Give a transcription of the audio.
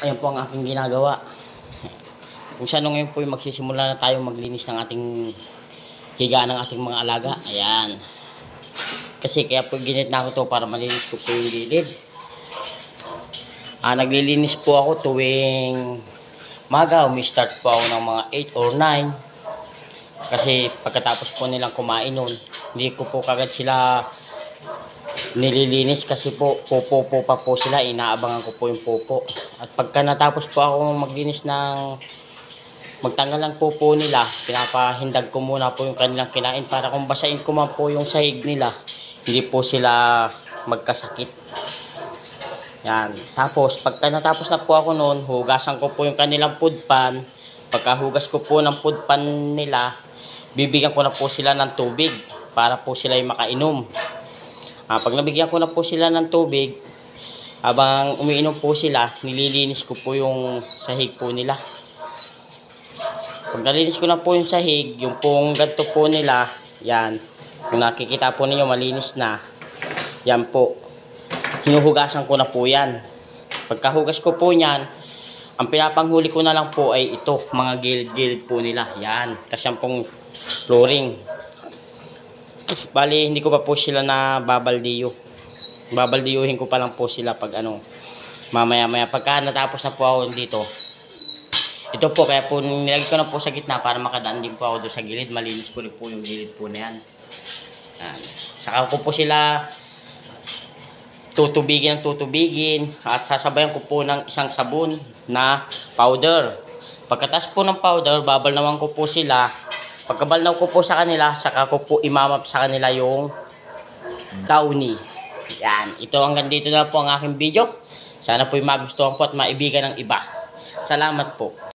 Ayan po ang aking ginagawa. Kung saan ngayon po yung magsisimula na tayo maglinis ng ating higa ng ating mga alaga. Ayan. Kasi kaya po ginit na ako to para malinis ko po yung gilid. Ah, naglilinis po ako tuwing maga. Umi-start po ako ng mga 8 or 9. Kasi pagkatapos po nilang kumain nun, hindi ko po kagad sila nililinis kasi po popo pa po sila. Inaabangan ko po yung popo at pagka natapos po ako maglinis ng magtanggal ng popo nila pinapahindag ko muna po yung kanilang kinain para kung basain ko man po yung sahig nila hindi po sila magkasakit. Yan. Tapos pagka natapos na po ako noon hugasan ko po yung kanilang food pan. Pagkahugas ko po ng food pan nila bibigyan ko na po sila ng tubig para po sila yung makainom Ah, pag nabigyan ko na po sila ng tubig, habang umiinom po sila, nililinis ko po yung sahig po nila. Pag nalinis ko na po yung sahig, yung pong ganito po nila, yan, yung nakikita po ninyo malinis na, yan po. Hinuhugasan ko na po yan. Pagkahugas ko po yan, ang pinapanghuli ko na lang po ay ito, mga gilid-gilid po nila. Yan, kasi yan pong flooring. Bali, hindi ko pa po sila na babaldiyo. Babaldiyuhin ko pa lang po sila pag ano, mamaya maya. Pagka natapos na po ako dito, ito po, kaya po nilagay ko na po sa gitna para makadaan din po ako doon sa gilid. Malinis ko rin po yung gilid po na yan. yan. Saka ko po sila tutubigin ng tutubigin at sasabayan ko po ng isang sabon na powder. Pagkatas po ng powder, babalnawan ko po sila Pagkabalnaw ko po sa kanila, saka ko po imamap sa kanila yung downy. Yan. Ito hanggang dito na po ang aking video. Sana po magustuhan po at maibigan ng iba. Salamat po.